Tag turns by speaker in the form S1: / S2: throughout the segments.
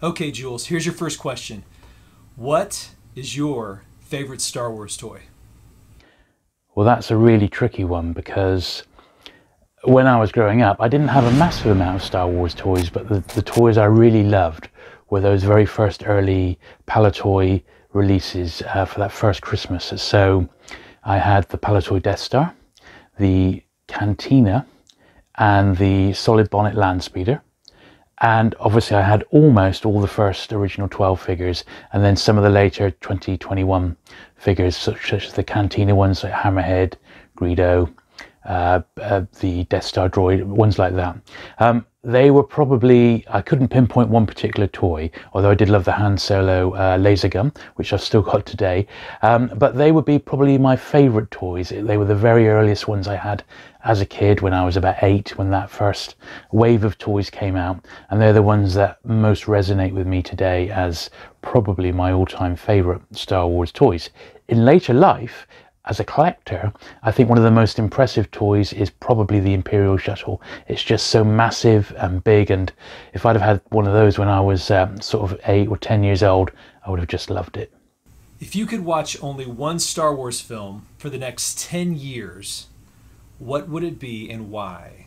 S1: Okay, Jules, here's your first question. What is your favorite Star Wars toy?
S2: Well, that's a really tricky one because when I was growing up, I didn't have a massive amount of Star Wars toys, but the, the toys I really loved were those very first early Palitoy releases uh, for that first Christmas. So I had the Palitoy Death Star, the Cantina, and the Solid Bonnet Land Speeder. And obviously, I had almost all the first original 12 figures, and then some of the later 2021 figures, such, as the Cantina ones like Hammerhead, Greedo, uh, uh, the Death Star droid, ones like that. Um, they were probably, I couldn't pinpoint one particular toy, although I did love the Han Solo uh, laser gun, which I've still got today. Um, but they would be probably my favourite toys. They were the very earliest ones I had as a kid when I was about eight, when that first wave of toys came out. And they're the ones that most resonate with me today as probably my all time favourite Star Wars toys. In later life, as a collector, I think one of the most impressive toys is probably the Imperial Shuttle. It's just so massive and big, and if I'd have had one of those when I was um, sort of eight or ten years old, I would have just loved it.
S1: If you could watch only one Star Wars film for the next 10 years, what would it be and why?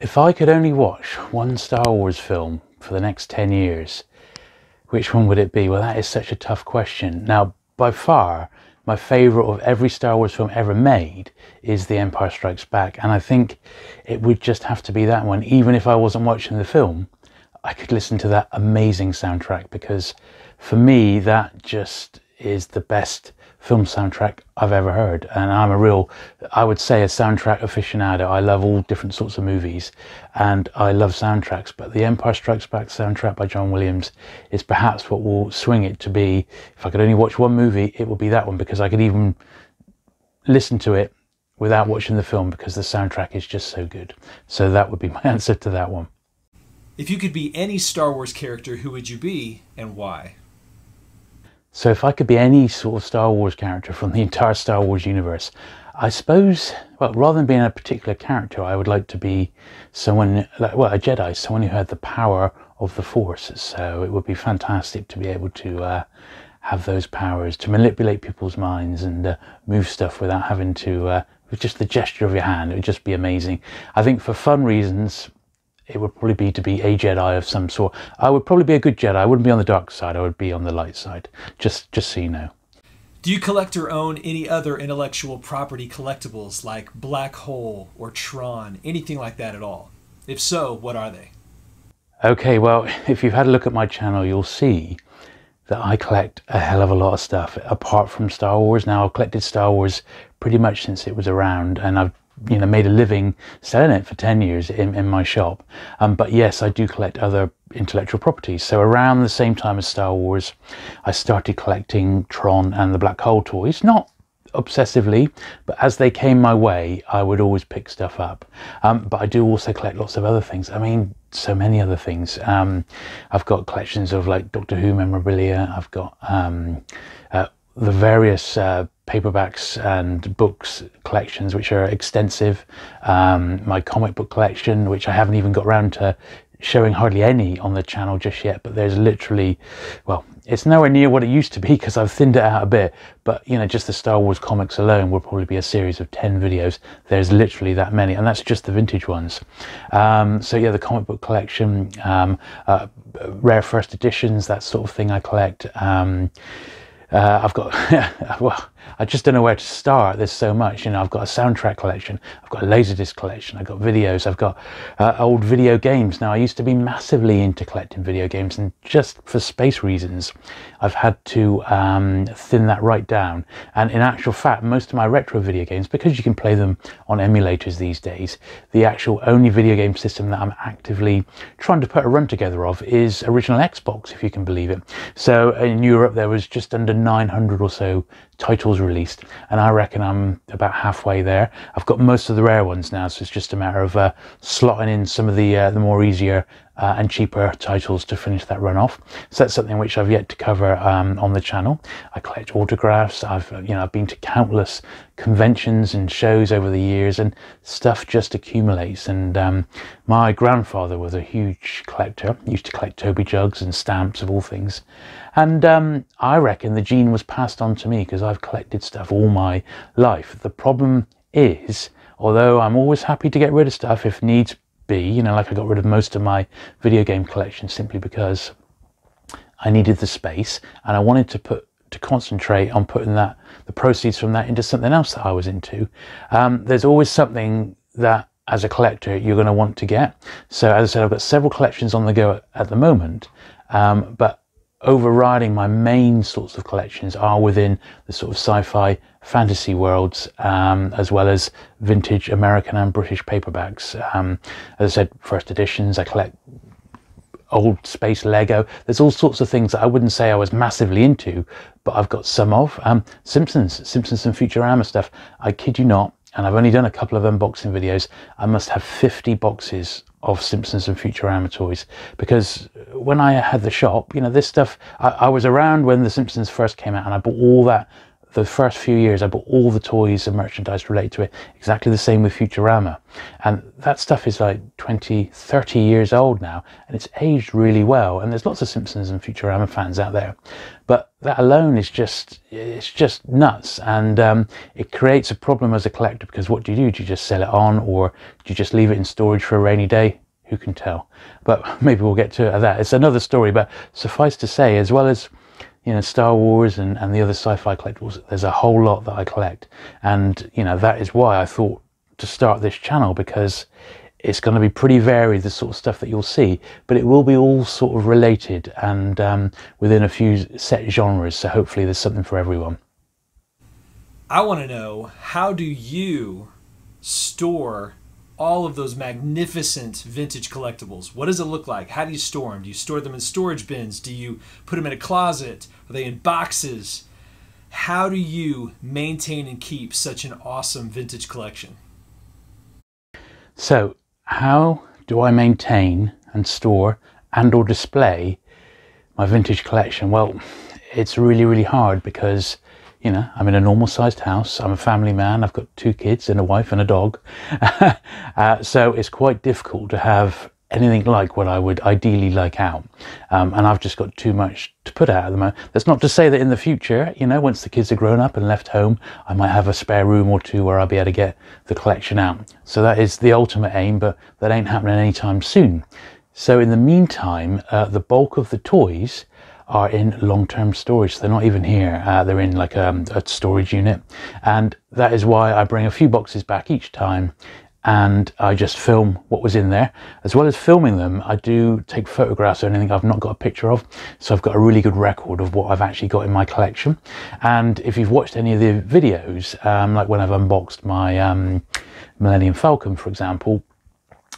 S2: If I could only watch one Star Wars film for the next 10 years, which one would it be? Well, that is such a tough question. Now, by far my favorite of every Star Wars film ever made is The Empire Strikes Back. And I think it would just have to be that one. Even if I wasn't watching the film, I could listen to that amazing soundtrack because for me, that just is the best film soundtrack I've ever heard. And I'm a real, I would say, a soundtrack aficionado. I love all different sorts of movies and I love soundtracks. But The Empire Strikes Back soundtrack by John Williams is perhaps what will swing it to be. If I could only watch one movie, it would be that one because I could even listen to it without watching the film because the soundtrack is just so good. So that would be my answer to that one.
S1: If you could be any Star Wars character, who would you be and why?
S2: So if I could be any sort of Star Wars character from the entire Star Wars universe, I suppose, well, rather than being a particular character, I would like to be someone, like, well, a Jedi, someone who had the power of the Force. So it would be fantastic to be able to uh, have those powers, to manipulate people's minds and uh, move stuff without having to, uh, with just the gesture of your hand. It would just be amazing. I think for fun reasons, it would probably be to be a Jedi of some sort. I would probably be a good Jedi. I wouldn't be on the dark side. I would be on the light side. Just, just so you know.
S1: Do you collect or own any other intellectual property collectibles like Black Hole or Tron, anything like that at all? If so, what are they?
S2: Okay, well, if you've had a look at my channel, you'll see that I collect a hell of a lot of stuff apart from Star Wars. Now, I've collected Star Wars pretty much since it was around, and I've you know made a living selling it for 10 years in, in my shop. Um, but yes i do collect other intellectual properties. So around the same time as star wars i started collecting tron and the black hole toys not obsessively but as they came my way i would always pick stuff up. Um, but i do also collect lots of other things. I mean so many other things. Um, i've got collections of like doctor who memorabilia. I've got um, uh, the various uh, paperbacks and books collections, which are extensive. Um, my comic book collection, which I haven't even got around to showing hardly any on the channel just yet, but there's literally, well, it's nowhere near what it used to be because I've thinned it out a bit. But you know, just the Star Wars comics alone will probably be a series of 10 videos. There's literally that many, and that's just the vintage ones. Um, so yeah, the comic book collection, um, uh, rare first editions, that sort of thing I collect. Um, uh, I've got, well, I just don't know where to start. There's so much, you know. I've got a soundtrack collection, I've got a laserdisc collection, I've got videos, I've got uh, old video games. Now, I used to be massively into collecting video games, and just for space reasons, I've had to um, thin that right down. And in actual fact, most of my retro video games, because you can play them on emulators these days, the actual only video game system that I'm actively trying to put a run together of is original Xbox, if you can believe it. So in Europe, there was just under 900 or so titles released and I reckon I'm about halfway there. I've got most of the rare ones now so it's just a matter of uh, slotting in some of the uh, the more easier uh, and cheaper titles to finish that run off. So that's something which I've yet to cover um, on the channel. I collect autographs. I've you know I've been to countless conventions and shows over the years, and stuff just accumulates. And um, my grandfather was a huge collector. He used to collect Toby jugs and stamps of all things. And um, I reckon the gene was passed on to me because I've collected stuff all my life. The problem is, although I'm always happy to get rid of stuff if needs be, you know, like I got rid of most of my video game collection simply because I needed the space and I wanted to put to concentrate on putting that the proceeds from that into something else that I was into. Um, there's always something that as a collector you're going to want to get. So as I said, I've got several collections on the go at the moment, um, but overriding my main sorts of collections are within the sort of sci-fi fantasy worlds um, as well as vintage American and British paperbacks. Um, as I said, first editions, I collect old space Lego. There's all sorts of things that I wouldn't say I was massively into, but I've got some of. Um, Simpsons, Simpsons and Futurama stuff. I kid you not, and I've only done a couple of unboxing videos. I must have 50 boxes of Simpsons and Futurama toys because when I had the shop, you know, this stuff, I, I was around when the Simpsons first came out and I bought all that the first few years, I bought all the toys and merchandise related to it. Exactly the same with Futurama. And that stuff is like 20, 30 years old now, and it's aged really well. And there's lots of Simpsons and Futurama fans out there. But that alone is just, it's just nuts. And um, it creates a problem as a collector because what do you do? Do you just sell it on or do you just leave it in storage for a rainy day? Who can tell? But maybe we'll get to that. It's another story, but suffice to say, as well as you know, Star Wars and, and the other sci-fi collectibles, there's a whole lot that I collect. And, you know, that is why I thought to start this channel because it's going to be pretty varied, the sort of stuff that you'll see, but it will be all sort of related and um, within a few set genres. So hopefully there's something for everyone.
S1: I want to know how do you store all of those magnificent vintage collectibles. What does it look like? How do you store them? Do you store them in storage bins? Do you put them in a closet? Are they in boxes? How do you maintain and keep such an awesome vintage collection?
S2: So, how do I maintain and store and or display my vintage collection? Well, it's really really hard because you know, I'm in a normal sized house. I'm a family man. I've got two kids and a wife and a dog. uh, so it's quite difficult to have anything like what I would ideally like out. Um, and I've just got too much to put out at the moment. That's not to say that in the future, you know, once the kids are grown up and left home, I might have a spare room or two where I'll be able to get the collection out. So that is the ultimate aim, but that ain't happening anytime soon. So in the meantime, uh, the bulk of the toys are in long-term storage. They're not even here. Uh, they're in like a, um, a storage unit. And that is why I bring a few boxes back each time and I just film what was in there. As well as filming them, I do take photographs or anything I've not got a picture of. So I've got a really good record of what I've actually got in my collection. And if you've watched any of the videos, um, like when I've unboxed my um, Millennium Falcon, for example,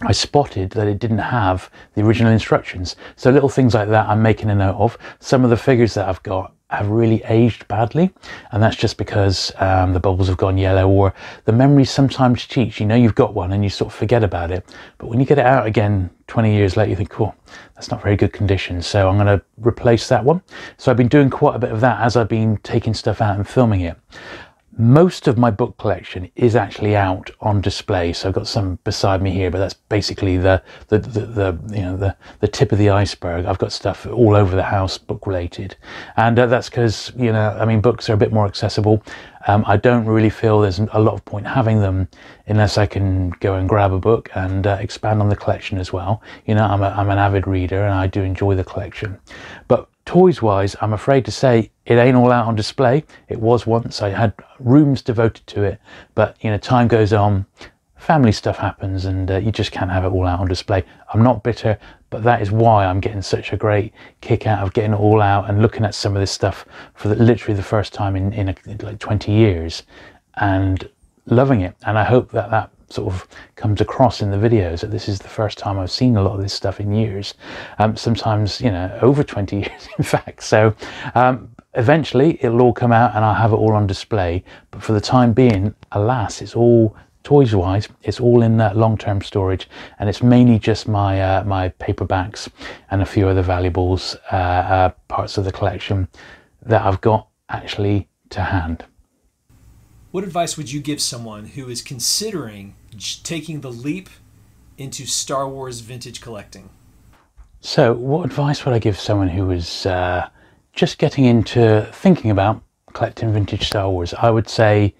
S2: I spotted that it didn't have the original instructions. So little things like that I'm making a note of. Some of the figures that I've got have really aged badly and that's just because um, the bubbles have gone yellow or the memory sometimes cheats you know you've got one and you sort of forget about it but when you get it out again 20 years later you think cool that's not very good condition so i'm going to replace that one so i've been doing quite a bit of that as i've been taking stuff out and filming it most of my book collection is actually out on display. So I've got some beside me here, but that's basically the the, the, the you know the the tip of the iceberg. I've got stuff all over the house book related, and uh, that's because you know I mean books are a bit more accessible. Um, I don't really feel there's a lot of point having them unless I can go and grab a book and uh, expand on the collection as well. You know I'm a, I'm an avid reader and I do enjoy the collection, but Toys wise, I'm afraid to say it ain't all out on display. It was once. I had rooms devoted to it, but you know, time goes on, family stuff happens, and uh, you just can't have it all out on display. I'm not bitter, but that is why I'm getting such a great kick out of getting it all out and looking at some of this stuff for the, literally the first time in, in a, like 20 years and loving it. And I hope that that sort of comes across in the videos that this is the first time I've seen a lot of this stuff in years. Um, sometimes, you know, over 20 years, in fact. So um, eventually it'll all come out and I'll have it all on display. But for the time being, alas, it's all toys wise, it's all in that long-term storage, and it's mainly just my uh, my paperbacks and a few other valuables uh, uh, parts of the collection that I've got actually to hand.
S1: What advice would you give someone who is considering taking the leap into Star Wars vintage collecting?
S2: So, what advice would I give someone who is uh, just getting into thinking about collecting vintage Star Wars? I would say,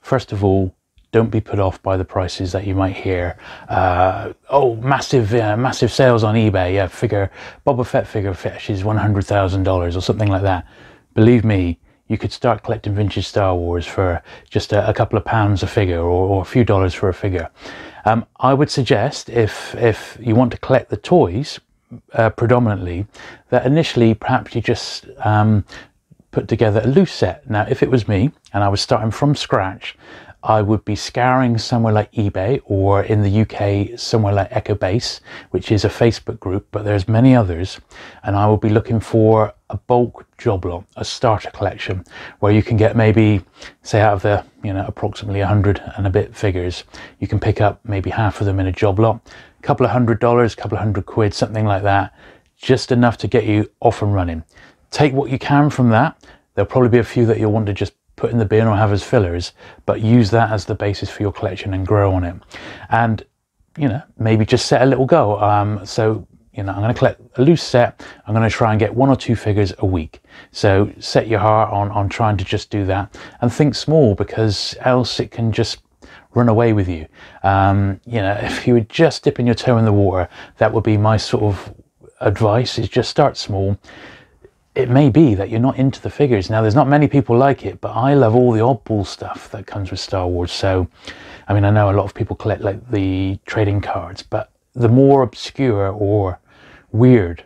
S2: first of all, don't be put off by the prices that you might hear. Uh, oh, massive, uh, massive sales on eBay. Yeah, figure Boba Fett figure fetches one hundred thousand dollars or something like that. Believe me, you could start collecting vintage Star Wars for just a, a couple of pounds a figure or, or, a few dollars for a figure. Um, I would suggest if if you want to collect the toys uh, predominantly, that initially perhaps you just um, put together a loose set. Now, if it was me and I was starting from scratch, I would be scouring somewhere like eBay or in the UK somewhere like Echobase, which is a Facebook group, but there's many others, and I will be looking for a bulk job lot, a starter collection, where you can get maybe, say, out of the you know approximately 100 and a bit figures, you can pick up maybe half of them in a job lot, a couple of hundred dollars, a couple of hundred quid, something like that, just enough to get you off and running. Take what you can from that. There'll probably be a few that you'll want to just put in the bin or have as fillers, but use that as the basis for your collection and grow on it. And, you know, maybe just set a little goal. Um, so, you know, I'm going to collect a loose set. I'm going to try and get one or two figures a week. So set your heart on, on trying to just do that and think small because else it can just run away with you. Um, you know, if you were just dipping your toe in the water, that would be my sort of advice is just start small it may be that you're not into the figures. Now, there's not many people like it, but I love all the oddball stuff that comes with Star Wars. So, I mean, I know a lot of people collect like the trading cards, but the more obscure or weird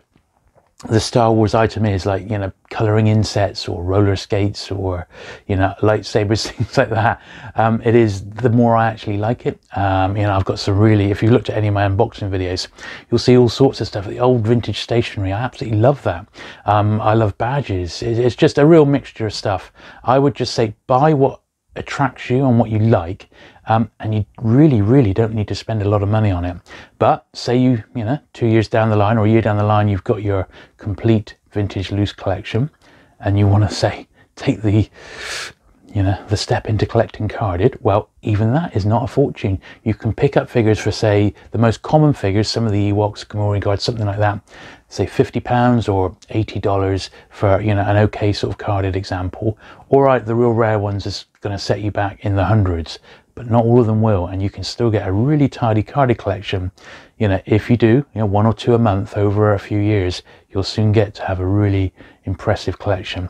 S2: the Star Wars item is like, you know, coloring insets or roller skates or, you know, lightsabers, things like that. Um, it is the more I actually like it. Um, you know, I've got some really, if you looked at any of my unboxing videos, you'll see all sorts of stuff. The old vintage stationery, I absolutely love that. Um, I love badges. It's just a real mixture of stuff. I would just say buy what attracts you and what you like um, and you really really don't need to spend a lot of money on it but say you you know two years down the line or a year down the line you've got your complete vintage loose collection and you want to say take the you know, the step into collecting carded, well, even that is not a fortune. You can pick up figures for, say, the most common figures, some of the Ewoks, Gamorrean guards, something like that, say £50 or $80 for, you know, an okay sort of carded example. All right, the real rare ones is going to set you back in the hundreds, but not all of them will. And you can still get a really tidy carded collection. You know, if you do, you know, one or two a month over a few years, you'll soon get to have a really impressive collection.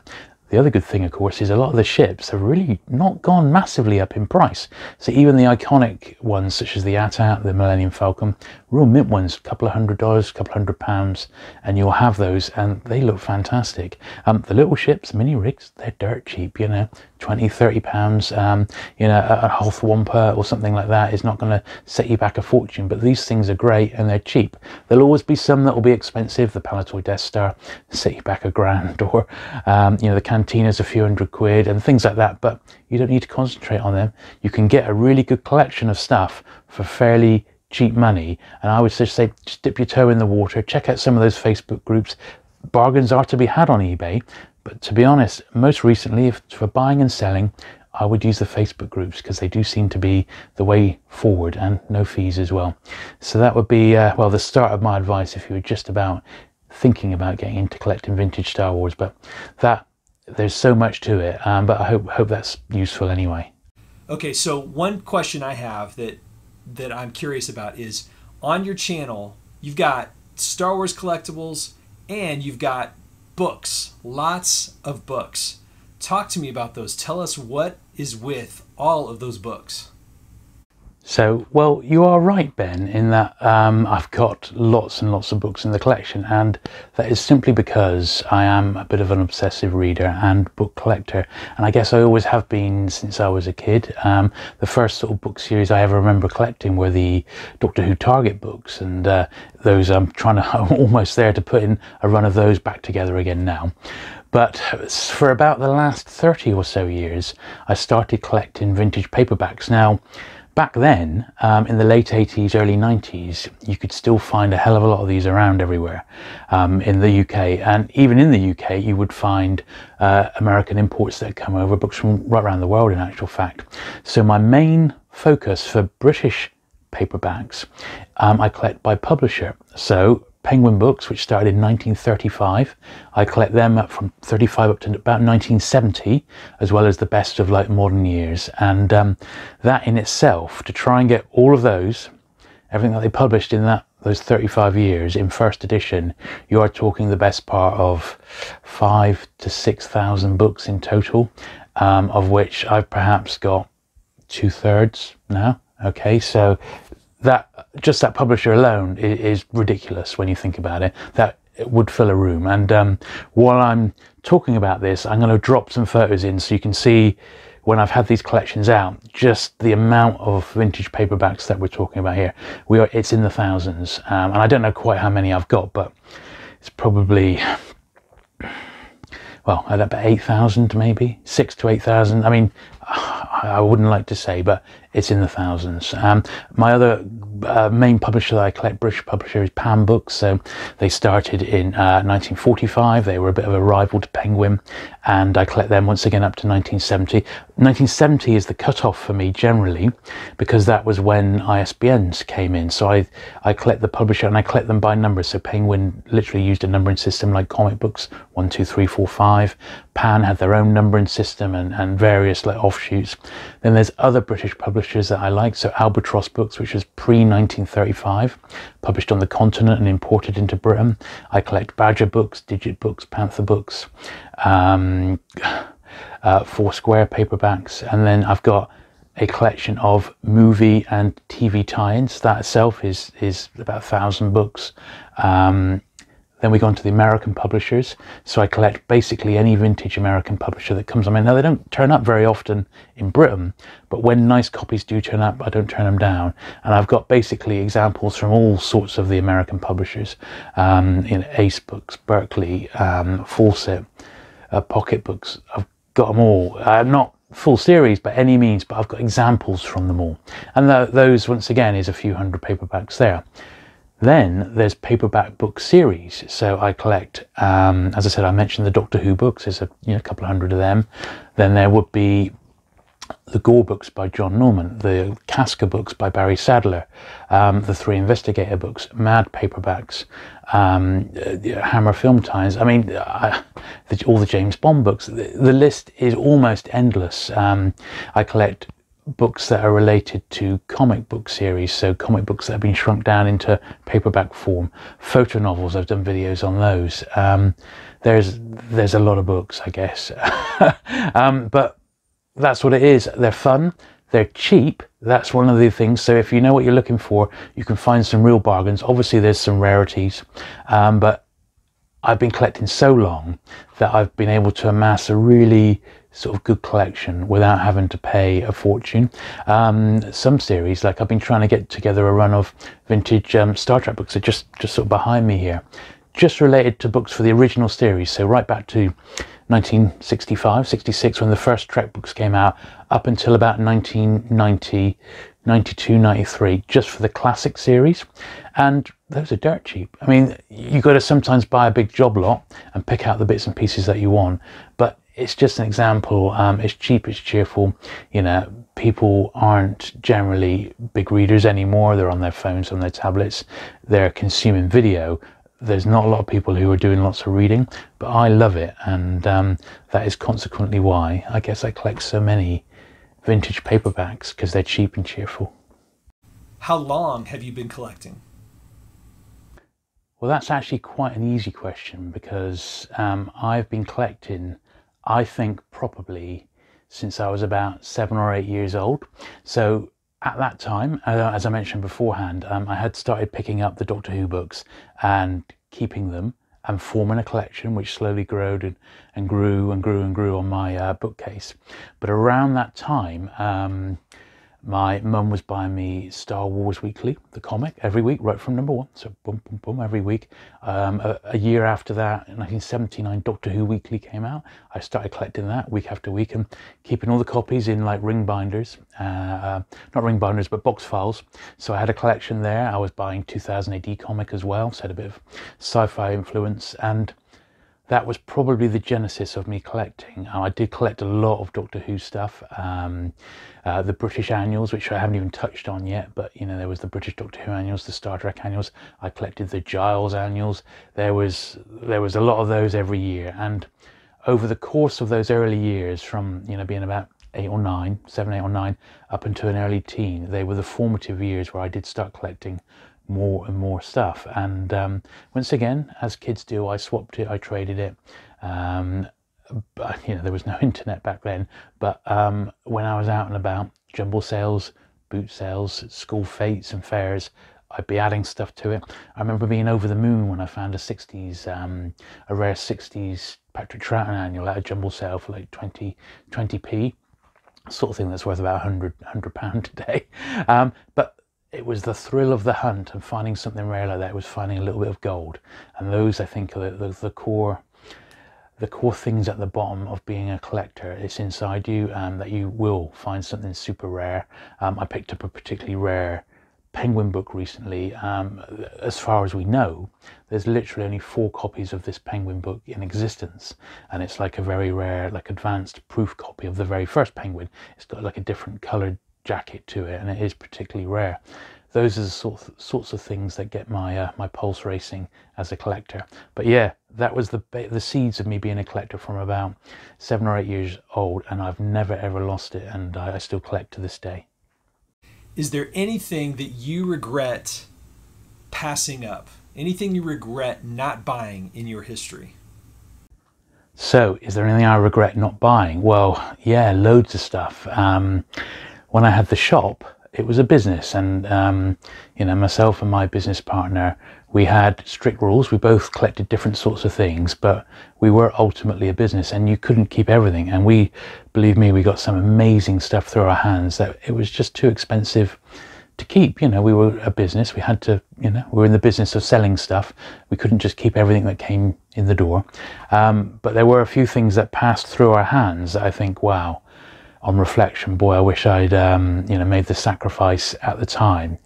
S2: The other good thing, of course, is a lot of the ships have really not gone massively up in price. So even the iconic ones, such as the AT-AT, the Millennium Falcon, real mint ones, a couple of hundred dollars, a couple of hundred pounds, and you'll have those, and they look fantastic. Um, the little ships, mini rigs, they're dirt cheap, you know, 20, 30 pounds. Um, you know, a, a Hoth or something like that is not going to set you back a fortune, but these things are great and they're cheap. There'll always be some that will be expensive. The Palitoy Death Star set you back a grand, or um, you know, the Cantina's a few hundred quid and things like that. But you don't need to concentrate on them. You can get a really good collection of stuff for fairly cheap money. And I would just say, just dip your toe in the water, check out some of those Facebook groups. Bargains are to be had on eBay, but to be honest, most recently, if for buying and selling, I would use the Facebook groups because they do seem to be the way forward and no fees as well. So that would be, uh, well, the start of my advice if you were just about thinking about getting into collecting vintage Star Wars. But that, there's so much to it. Um, but I hope, hope that's useful anyway.
S1: Okay, so one question I have that that I'm curious about is on your channel, you've got Star Wars collectibles and you've got books, lots of books. Talk to me about those. Tell us what is with all of those books.
S2: So, well, you are right, Ben, in that um, I've got lots and lots of books in the collection, and that is simply because I am a bit of an obsessive reader and book collector, and I guess I always have been since I was a kid. Um, the first sort of book series I ever remember collecting were the Doctor Who Target books, and uh, those I'm trying to, I'm almost there to put in a run of those back together again now. But for about the last 30 or so years, I started collecting vintage paperbacks. Now, Back then, um, in the late 80s, early 90s, you could still find a hell of a lot of these around everywhere um, in the UK. And even in the UK, you would find uh, American imports that come over, books from right around the world, in actual fact. So my main focus for British paperbacks, um, I collect by publisher. So Penguin Books, which started in 1935. I collect them from 35 up to about 1970, as well as the best of like modern years. And um, that in itself, to try and get all of those, everything that they published in that those 35 years in first edition, you are talking the best part of five to 6,000 books in total, um, of which I've perhaps got two thirds now. Okay, so that just that publisher alone is, is, ridiculous when you think about it. That it would fill a room. And um, while I'm talking about this, I'm going to drop some photos in so you can see when I've had these collections out, just the amount of vintage paperbacks that we're talking about here. We are it's in the thousands, um, and I don't know quite how many I've got, but it's probably well, about 8,000 maybe, six to 8,000. I mean, I wouldn't like to say, but it's in the thousands. Um, my other uh, main publisher that I collect, British publisher, is Pan Books. So they started in uh, 1945. They were a bit of a rival to Penguin, and I collect them once again up to 1970. 1970 is the cutoff for me generally, because that was when ISBNs came in. So I I collect the publisher and I collect them by numbers. So Penguin literally used a numbering system like comic books one, two, three, four, five. Pan had their own numbering system and, and various like offshoots. Then there's other British publishers that I like. So Albatross Books, which was pre 1935, published on the continent and imported into Britain. I collect Badger books, Digit books, Panther books, um, uh, Foursquare paperbacks, and then I've got a collection of movie and TV tie-ins. That itself is is about a thousand books. Um, then we go on to the American publishers. So I collect basically any vintage American publisher that comes. I mean, now they don't turn up very often in Britain, but when nice copies do turn up, I don't turn them down. And I've got basically examples from all sorts of the American publishers um, in Ace Books, Berkley, um, Fawcett, uh, Pocket Books. I've got them all. Uh, not full series by any means, but I've got examples from them all. And th- those, once again, is a few hundred paperbacks there. Then there's paperback book series. So I collect, um, as I said, I mentioned the Doctor Who books. There's a you know, couple of hundred of them. Then there would be the Gor books by John Norman, the Casca books by Barry Sadler, um, the three Investigator books, Mad paperbacks, um, uh, Hammer film ties. I mean, the, all the James Bond books. The, the list is almost endless. Um, I collect books that are related to comic book series, so comic books that have been shrunk down into paperback form, photo novels. I've done videos on those. Um, there's there's a lot of books, I guess, um, but that's what it is. They're fun. They're cheap. That's one of the things. So if you know what you're looking for, you can find some real bargains. Obviously, there's some rarities, um, but I've been collecting so long that I've been able to amass a really sort of good collection without having to pay a fortune. Um, some series, like I've been trying to get together a run of vintage um, Star Trek books, are just just sort of behind me here, just related to books for the original series. So right back to 1965, 66, when the first Trek books came out, up until about 1990, 92, 93, just for the classic series. And those are dirt cheap. I mean, you've got to sometimes buy a big job lot and pick out the bits and pieces that you want. But it's just an example. Um, it's cheap, it's cheerful. You know, people aren't generally big readers anymore. They're on their phones, on their tablets. They're consuming video. There's not a lot of people who are doing lots of reading, but I love it, and um, that is consequently why I guess I collect so many vintage paperbacks because they're cheap and cheerful.
S1: How long have you been collecting?
S2: Well, that's actually quite an easy question because um, I've been collecting I think probably since I was about seven or eight years old. So at that time, uh, as I mentioned beforehand, um, I had started picking up the Doctor Who books and keeping them and forming a collection which slowly grew and, and grew and grew and grew on my uh, bookcase. But around that time, um, my mum was buying me Star Wars Weekly, the comic, every week, right from number one. So boom, boom, boom, every week. Um, a, a, year after that, in 1979, Doctor Who Weekly came out. I started collecting that week after week and keeping all the copies in like ring binders, uh, uh, not ring binders, but box files. So I had a collection there. I was buying 2000 AD comic as well, so had a bit of sci-fi influence and that was probably the genesis of me collecting. I did collect a lot of Doctor Who stuff, um, uh, the British annuals, which I haven't even touched on yet, but you know there was the British Doctor Who annuals, the Star Trek annuals. I collected the Giles annuals. There was there was a lot of those every year, and over the course of those early years, from you know being about eight or nine, seven, eight or nine, up into an early teen, they were the formative years where I did start collecting more and more stuff. And um, once again, as kids do, I swapped it, I traded it. Um, but, you know, there was no internet back then. But um, when I was out and about, jumble sales, boot sales, school fetes and fairs, I'd be adding stuff to it. I remember being over the moon when I found a 60s, um, a rare 60s Patrick Troughton annual at a jumble sale for like 20, 20p. Sort of thing that's worth about 100, 100 pound today. Um, but it was the thrill of the hunt and finding something rare like that. Was finding a little bit of gold, and those I think are the, the, the core, the core things at the bottom of being a collector. It's inside you um, that you will find something super rare. Um, I picked up a particularly rare penguin book recently. Um, as far as we know, there's literally only four copies of this penguin book in existence, and it's like a very rare, like advanced proof copy of the very first penguin. It's got like a different coloured jacket to it, and it is particularly rare. Those are the sort of, sorts of things that get my uh, my pulse racing as a collector. But yeah, that was the the seeds of me being a collector from about seven or eight years old, and I've never ever lost it, and I, I still collect to this day.
S1: Is there anything that you regret passing up? Anything you regret not buying in your history?
S2: So, is there anything I regret not buying? Well, yeah, loads of stuff. Um, when I had the shop, it was a business, and um, you know, myself and my business partner, we had strict rules. We both collected different sorts of things, but we were ultimately a business, and you couldn't keep everything. And we, believe me, we got some amazing stuff through our hands that it was just too expensive to keep. You know, we were a business. We had to, you know, we were in the business of selling stuff. We couldn't just keep everything that came in the door. Um, but there were a few things that passed through our hands that I think, wow on reflection, boy, I wish I'd um, you know made the sacrifice at the time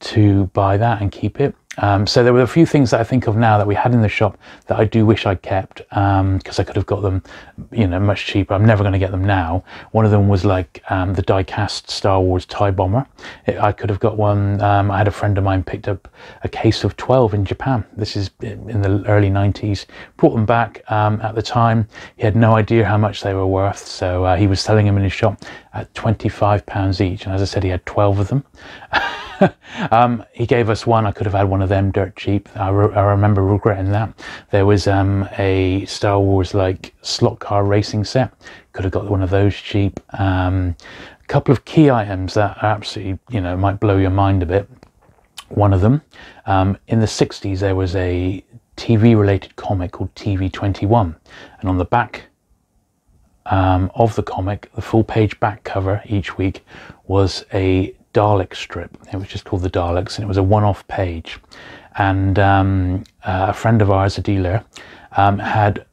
S2: to buy that and keep it. Um, so there were a few things that I think of now that we had in the shop that I do wish I'd kept because um, I could have got them, you know, much cheaper. I'm never going to get them now. One of them was like um, the die-cast Star Wars TIE bomber. It, I could have got one. Um, I had a friend of mine picked up a case of 12 in Japan. This is in the early 90s. Brought them back um, at the time. He had no idea how much they were worth, so uh, he was selling them in his shop at 25 pounds each. And as I said, he had 12 of them. um, he gave us one. I could have had one of them dirt cheap. I, re- I remember regretting that. There was um, a Star Wars like slot car racing set. Could have got one of those cheap. Um, a couple of key items that absolutely, you know, might blow your mind a bit. One of them, um, in the 60s, there was a TV related comic called TV 21. And on the back um, of the comic, the full page back cover each week was a Dalek strip. It was just called the Daleks, and it was a one-off page. And um, uh, a friend of ours, a dealer, um, had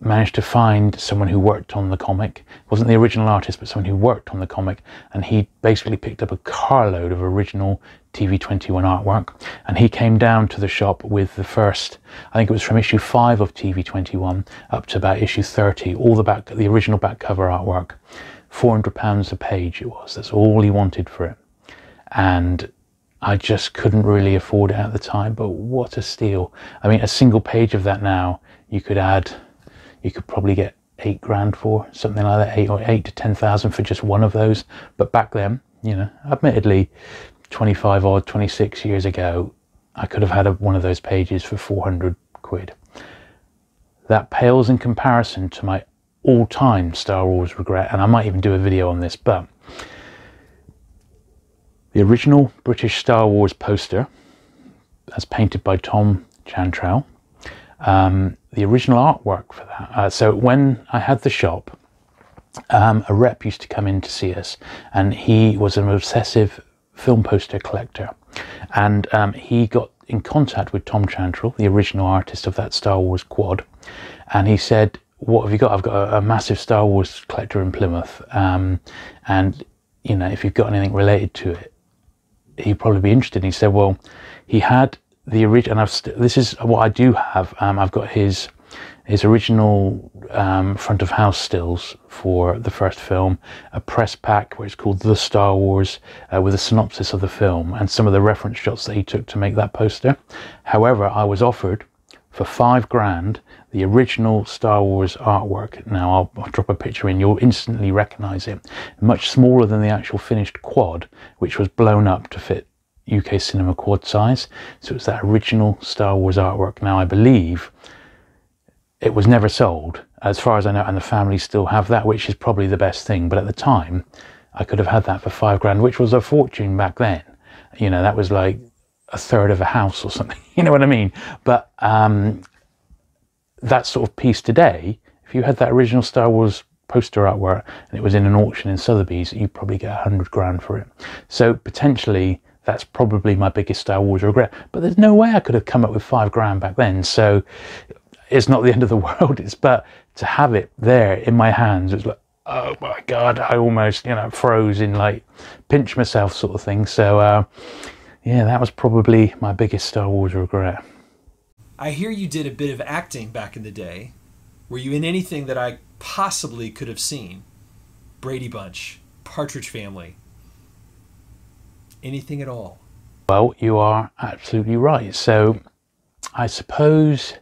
S2: managed to find someone who worked on the comic. It wasn't the original artist, but someone who worked on the comic, and he basically picked up a carload of original TV21 artwork. And he came down to the shop with the first, I think it was from issue five of TV21 up to about issue 30, all the back, the original back cover artwork. 400 pounds a page it was. That's all he wanted for it and I just couldn't really afford it at the time. But what a steal! I mean, a single page of that now you could add, you could probably get eight grand for something like that, eight or eight to ten thousand for just one of those. But back then, you know, admittedly, twenty five or twenty six years ago, I could have had a, one of those pages for four hundred quid. That pales in comparison to my all-time Star Wars regret, and I might even do a video on this, but the original British Star Wars poster, as painted by Tom Chantrell, um, the original artwork for that. Uh, so when I had the shop, um, a rep used to come in to see us, and he was an obsessive film poster collector, and um, he got in contact with Tom Chantrell, the original artist of that Star Wars quad, and he said, "What have you got? I've got a, a massive Star Wars collector in Plymouth, um, and you know, if you've got anything related to it, he'd probably be interested." And he said, "Well, he had the original, and st- this is what I do have. Um, I've got his." his original um, front of house stills for the first film, a press pack where it's called The Star Wars uh, with a synopsis of the film and some of the reference shots that he took to make that poster. However, I was offered for five grand the original Star Wars artwork. Now I'll, I'll, drop a picture in, you'll instantly recognize it. Much smaller than the actual finished quad, which was blown up to fit UK cinema quad size. So it's that original Star Wars artwork. Now I believe it was never sold, as far as I know, and the family still have that, which is probably the best thing. But at the time, I could have had that for five grand, which was a fortune back then. You know, that was like a third of a house or something. You know what I mean? But um, that sort of piece today, if you had that original Star Wars poster artwork and it was in an auction in Sotheby's, you'd probably get a hundred grand for it. So potentially that's probably my biggest Star Wars regret. But there's no way I could have come up with five grand back then. So it's not the end of the world. It's but to have it there in my hands, it's like, oh my god, I almost you know froze in like pinch myself sort of thing. So uh, yeah, that was probably my biggest Star Wars regret.
S1: I hear you did a bit of acting back in the day. Were you in anything that I possibly could have seen? Brady Bunch, Partridge Family, anything at all?
S2: Well, you are absolutely right. So I suppose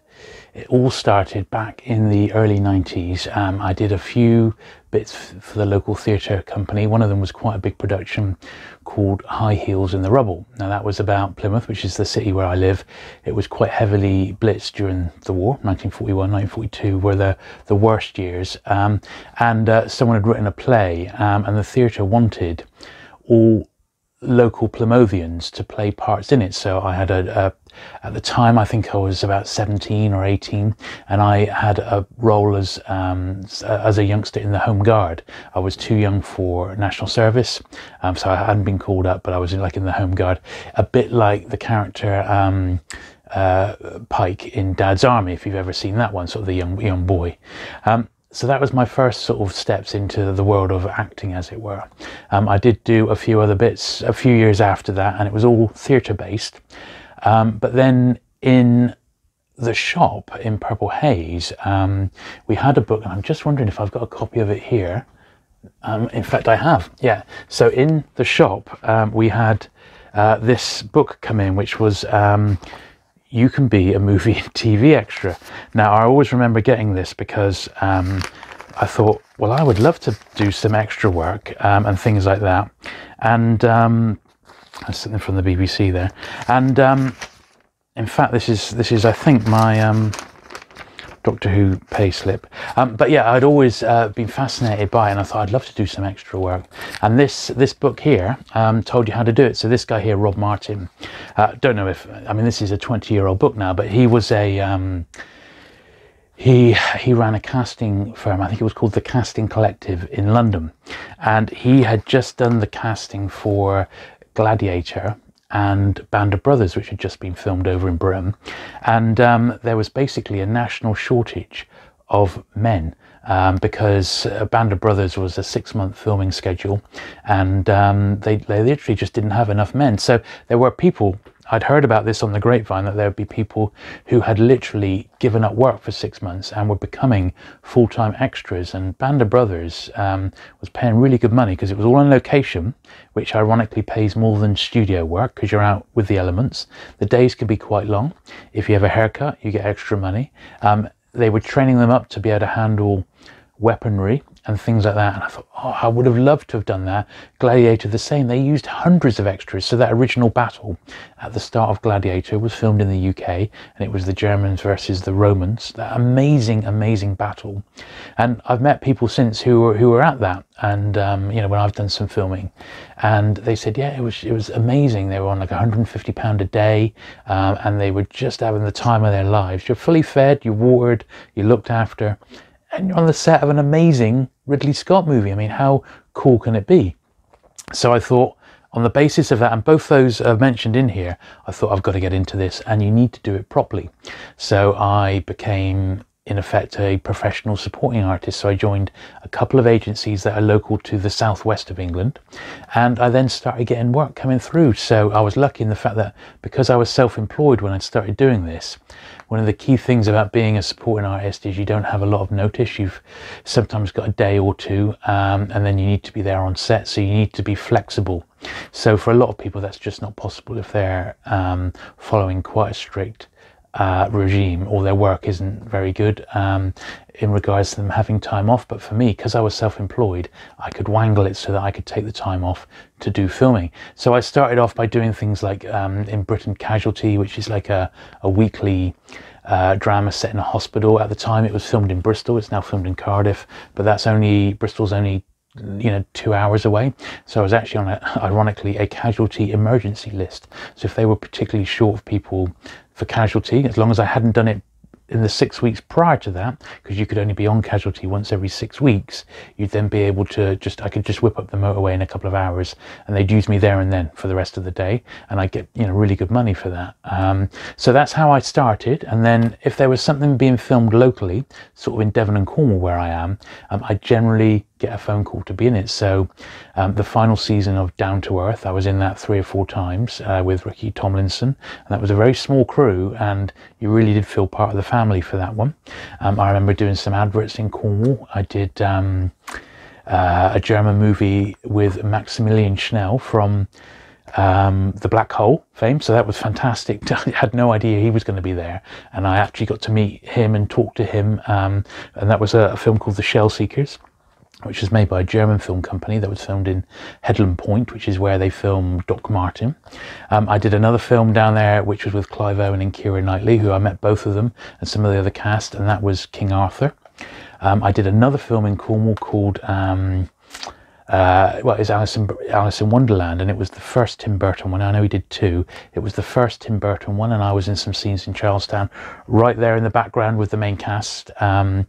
S2: it all started back in the early 90s. Um, I did a few bits for the local theatre company. One of them was quite a big production called High Heels in the Rubble. Now, that was about Plymouth, which is the city where I live. It was quite heavily blitzed during the war. 1941, 1942 were the, the worst years. Um, and uh, someone had written a play, um, and the theatre wanted all local Plymouthians to play parts in it. So I had a, a, at the time I think I was about 17 or 18, and I had a role as um, as a youngster in the Home Guard. I was too young for national service, um, so I hadn't been called up, but I was in, like in the Home Guard, a bit like the character. Um, uh, Pike in Dad's Army, if you've ever seen that one, sort of the young young boy. Um, so that was my first sort of steps into the world of acting, as it were. Um, I did do a few other bits a few years after that, and it was all theatre based. Um, but then in the shop in Purple Haze, um, we had a book, and I'm just wondering if I've got a copy of it here. Um, in fact, I have. Yeah. So in the shop, um, we had uh, this book come in, which was um, you can be a movie and TV extra. Now, I always remember getting this because um, I thought, well, I would love to do some extra work um, and things like that. And that's something from the BBC there. And um, in fact, this is this is I think my um, Doctor Who pay slip. Um, but yeah, I'd always uh, been fascinated by it and I thought I'd love to do some extra work. And this this book here um, told you how to do it. So this guy here, Rob Martin, uh, don't know if, I mean, this is a 20 year old book now, but he was a, um, he he ran a casting firm. I think it was called the Casting Collective in London, and he had just done the casting for Gladiator and Band of Brothers, which had just been filmed over in Britain. And um, there was basically a national shortage of men um, because Band of Brothers was a six month filming schedule and um, they, they literally just didn't have enough men. So there were people I'd heard about this on the grapevine that there would be people who had literally given up work for six months and were becoming full time extras. And Band of Brothers um, was paying really good money because it was all on location, which ironically pays more than studio work because you're out with the elements. The days can be quite long. If you have a haircut, you get extra money. Um, they were training them up to be able to handle weaponry and things like that. And I thought, oh, I would have loved to have done that. Gladiator, the same. They used hundreds of extras. So that original battle at the start of Gladiator was filmed in the UK, and it was the Germans versus the Romans. That amazing, amazing battle. And I've met people since who were who were at that, and um, you know when I've done some filming, and they said, yeah, it was it was amazing. They were on like 150 pound a day, um, and they were just having the time of their lives. You're fully fed, you're watered, you're looked after and you're on the set of an amazing Ridley Scott movie. I mean, how cool can it be? So I thought, on the basis of that, and both those are mentioned in here, I thought I've got to get into this and you need to do it properly. So I became in effect a professional supporting artist. So I joined a couple of agencies that are local to the southwest of England, and I then started getting work coming through. So I was lucky in the fact that because I was self-employed when I started doing this, one of the key things about being a supporting artist is you don't have a lot of notice. You've sometimes got a day or two, um, and then you need to be there on set. So you need to be flexible. So for a lot of people, that's just not possible if they're um, following quite a strict uh, regime or their work isn't very good um, in regards to them having time off. But for me, because I was self employed, I could wangle it so that I could take the time off to do filming. So I started off by doing things like um, in Britain Casualty, which is like a, a weekly. Uh, drama set in a hospital. At the time, it was filmed in Bristol. It's now filmed in Cardiff, but that's only Bristol's only you know two hours away so i was actually on a ironically a casualty emergency list so if they were particularly short of people for casualty as long as I hadn't done it in the six weeks prior to that, because you could only be on casualty once every six weeks, you'd then be able to just, I could just whip up the motorway in a couple of hours and they'd use me there and then for the rest of the day. And I get, you know, really good money for that. Um, so that's how I started. And then if there was something being filmed locally, sort of in Devon and Cornwall where I am, um, I generally get a phone call to be in it. So um, the final season of Down to Earth, I was in that three or four times uh, with Ricky Tomlinson, and that was a very small crew, and you really did feel part of the family for that one. Um, I remember doing some adverts in Cornwall. I did um, uh, a German movie with Maximilian Schell from. Um, the Black Hole fame. So that was fantastic. I had no idea he was going to be there, and I actually got to meet him and talk to him. Um, and that was a, a, film called The Shell Seekers which was made by a German film company that was filmed in Headland Point, which is where they filmed Doc Martin. Um, I did another film down there, which was with Clive Owen and Keira Knightley, who I met both of them and some of the other cast, and that was King Arthur. Um, I did another film in Cornwall called um, uh, well, it's Alice in, Alice in Wonderland, and it was the first Tim Burton one. I know he did two. It was the first Tim Burton one, and I was in some scenes in Charlestown, right there in the background with the main cast. Um,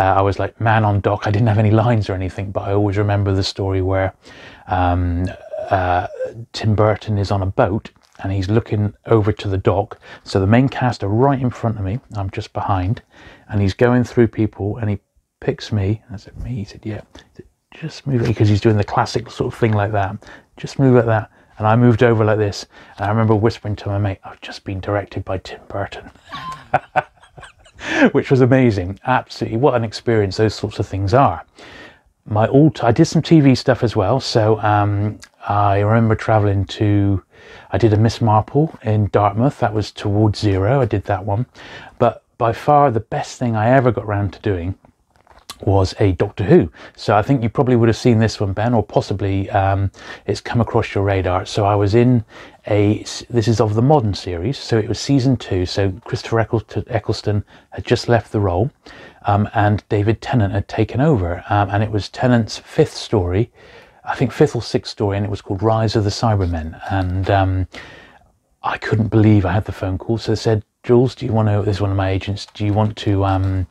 S2: uh, I was like man on dock. I didn't have any lines or anything, but I always remember the story where um, uh, Tim Burton is on a boat and he's looking over to the dock. So the main cast are right in front of me. I'm just behind, and he's going through people, and he picks me. I said, "Me?" He said, "Yeah." Just move it because he's doing the classic sort of thing like that. Just move like that. And I moved over like this. And I remember whispering to my mate, I've just been directed by Tim Burton. Which was amazing. Absolutely. What an experience those sorts of things are. My all I did some TV stuff as well. So um, I remember traveling to, I did a Miss Marple in Dartmouth. That was towards zero. I did that one. But by far the best thing I ever got around to doing was a Doctor Who. So I think you probably would have seen this one, Ben, or possibly um, it's come across your radar. So I was in a, this is of the modern series, so it was season two. So Christopher Eccleston had just left the role um, and David Tennant had taken over. Um, and it was Tennant's fifth story, I think fifth or sixth story, and it was called Rise of the Cybermen. And um, I couldn't believe I had the phone call. So they said, Jules, do you want to, this is one of my agents, do you want to, um,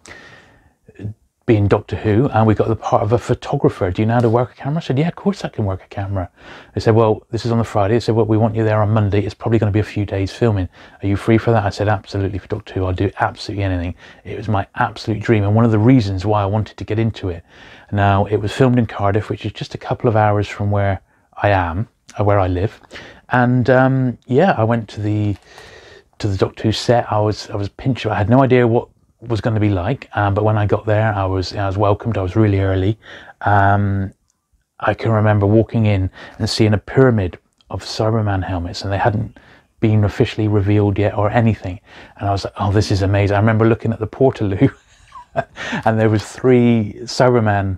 S2: being Doctor Who, and we got the part of a photographer. Do you know how to work a camera? I said, Yeah, of course I can work a camera. They said, Well, this is on the Friday. They said, Well, we want you there on Monday. It's probably going to be a few days filming. Are you free for that? I said, Absolutely, for Doctor Who. I'll do absolutely anything. It was my absolute dream, and one of the reasons why I wanted to get into it. Now, it was filmed in Cardiff, which is just a couple of hours from where I am, uh, where I live. And um, yeah, I went to the to the Doctor Who set. I was I was pinched. I had no idea what was going to be like. Um, but when I got there, I was I was welcomed. I was really early. Um, I can remember walking in and seeing a pyramid of Cyberman helmets, and they hadn't been officially revealed yet or anything. And I was like, "Oh, this is amazing!" I remember looking at the Portaloo, and there was three Cyberman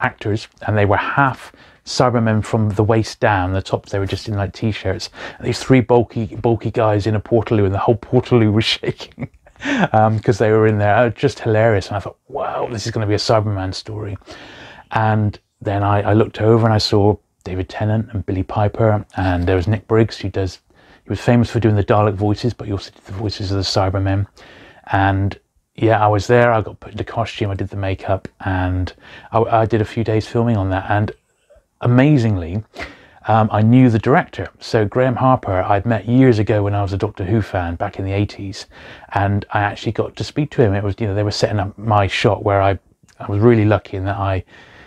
S2: actors, and they were half Cybermen from the waist down. The top they were just in like t-shirts. And these three bulky, bulky guys in a Portaloo, and the whole Portaloo was shaking because um, they were in there. Just hilarious. And I thought, wow, this is going to be a Cyberman story. And then I, I, looked over and I saw David Tennant and Billie Piper, and there was Nick Briggs who does. He was famous for doing the Dalek voices, but he also did the voices of the Cybermen. And yeah, I was there. I got put into costume. I did the makeup, and I, I did a few days filming on that. And amazingly, um, I knew the director. So Graham Harper, I'd met years ago when I was a Doctor Who fan back in the 80s, and I actually got to speak to him. It was, you know, they were setting up my shot where I, I was really lucky in that I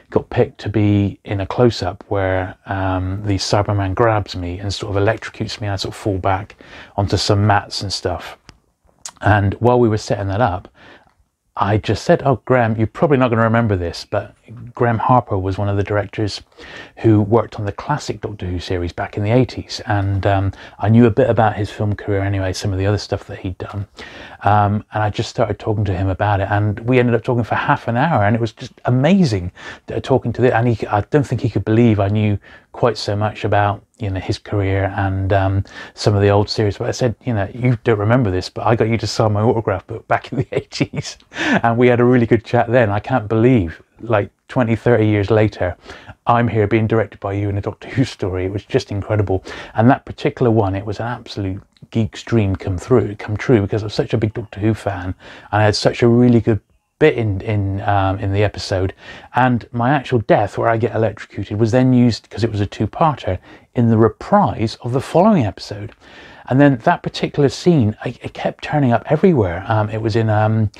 S2: got picked to be in a close-up where um, the Cyberman grabs me and sort of electrocutes me, and I sort of fall back onto some mats and stuff. And while we were setting that up, I just said, Oh, Graham, you're probably not going to remember this, but Graham Harper was one of the directors who worked on the classic Doctor Who series back in the 80s. And um, I knew a bit about his film career anyway, some of the other stuff that he'd done. Um, and I just started talking to him about it. And we ended up talking for half an hour. And it was just amazing talking to him. And he, I don't think he could believe I knew quite so much about you know his career and um, some of the old series. But I said, you know, you don't remember this, but I got you to sign my autograph book back in the 80s, and we had a really good chat then. I can't believe, like 20, 30 years later, I'm here being directed by you in a Doctor Who story. It was just incredible, and that particular one, it was an absolute geek's dream come through, come true, because I was such a big Doctor Who fan, and I had such a really good bit in in um, in the episode, and my actual death, where I get electrocuted, was then used because it was a two-parter in the reprise of the following episode, and then that particular scene, it kept turning up everywhere. Um, it was in um,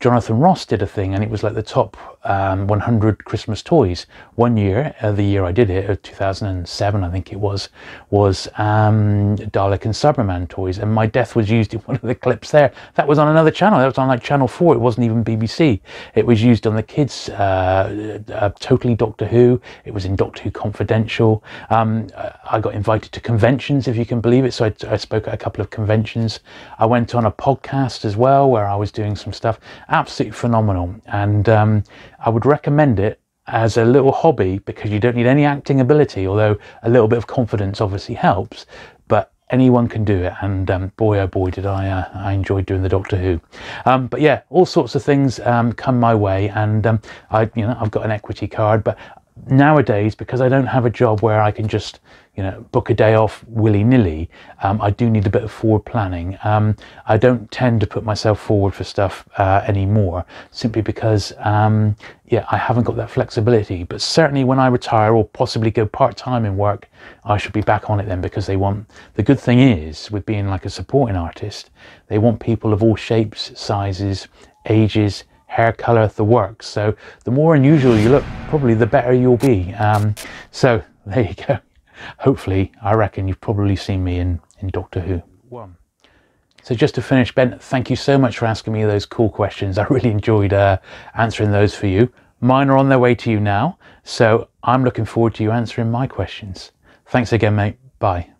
S2: Jonathan Ross did a thing, and it was like the top um, 100 Christmas toys. One year, uh, the year I did it, uh, 2007, I think it was, was um, Dalek and Cyberman toys, and my death was used in one of the clips there. That was on another channel. That was on like Channel 4. It wasn't even BBC. It was used on the kids' uh, uh, Totally Doctor Who. It was in Doctor Who Confidential. Um, I got invited to conventions, if you can believe it. So I, I spoke at a couple of conventions. I went on a podcast as well where I was doing some stuff absolutely phenomenal. And um, I would recommend it as a little hobby because you don't need any acting ability, although a little bit of confidence obviously helps. But anyone can do it, and um, boy oh boy did I uh, I enjoyed doing the Doctor Who. Um, but yeah, all sorts of things um, come my way, and um, I you know I've got an equity card, but nowadays because I don't have a job where I can just you know book a day off willy-nilly um, I do need a bit of forward planning. Um, I don't tend to put myself forward for stuff uh, anymore simply because um, yeah I haven't got that flexibility. But certainly when I retire or possibly go part-time in work I should be back on it then because they want the good thing is with being like a supporting artist they want people of all shapes sizes ages hair color, the works. So the more unusual you look, probably the better you'll be. Um, so there you go. Hopefully, I reckon you've probably seen me in, in Doctor Who. One. So just to finish, Ben, thank you so much for asking me those cool questions. I really enjoyed uh, answering those for you. Mine are on their way to you now, so I'm looking forward to you answering my questions. Thanks again, mate. Bye.